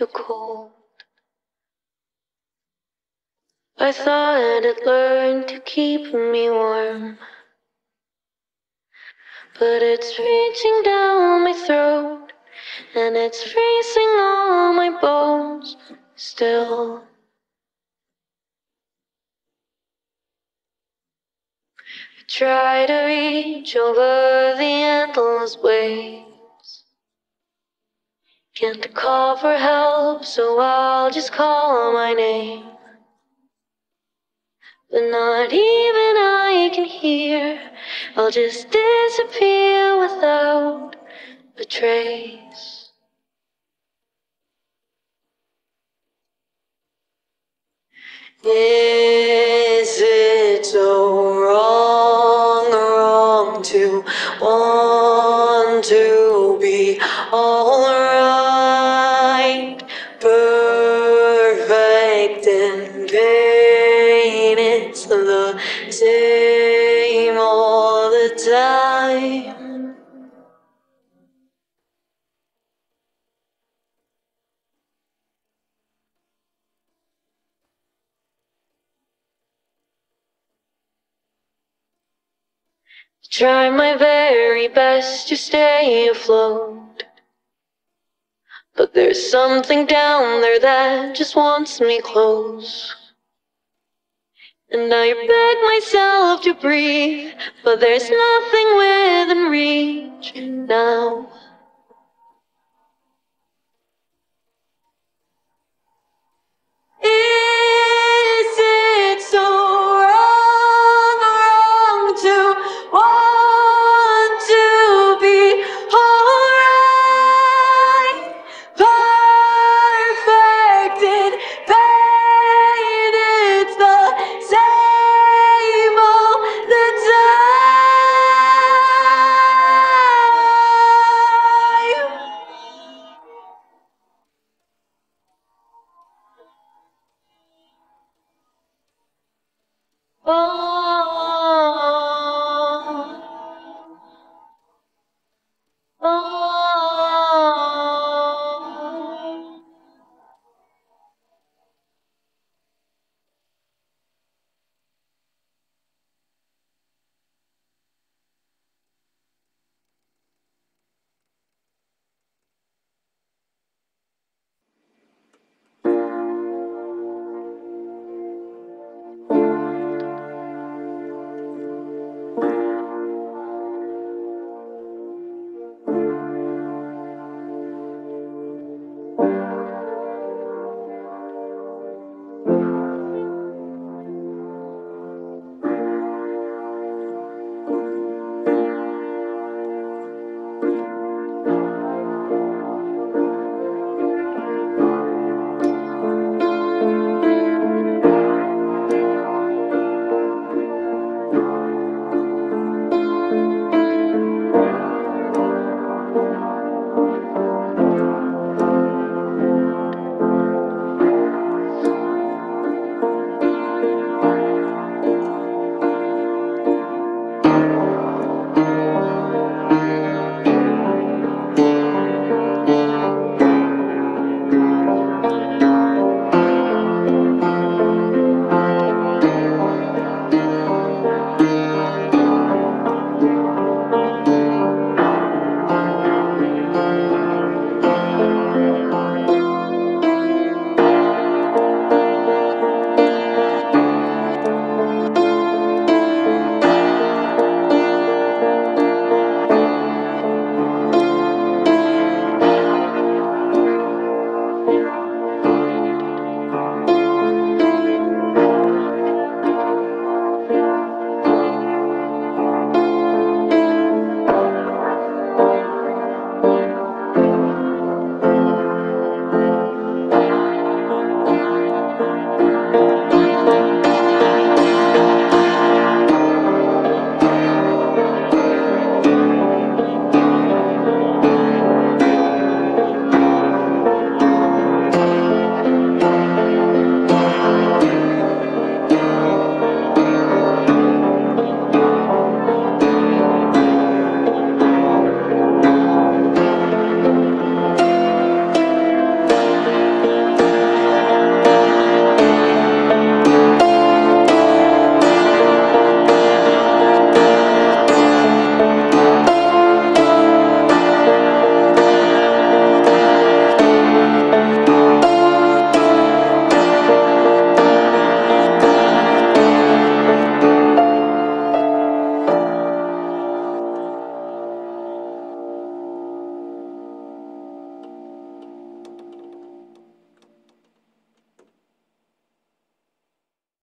Way too cold. I thought it learned to keep me warm. But it's reaching down my throat, and it's freezing all my bones still. I try to reach over the endless waves. Can't call for help, so I'll just call my name. But not even I can hear. I'll just disappear without a trace. Is it's the same all the time. Try my very best to stay afloat. But there's something down there that just wants me close. And I beg myself to breathe, but there's nothing within reach now.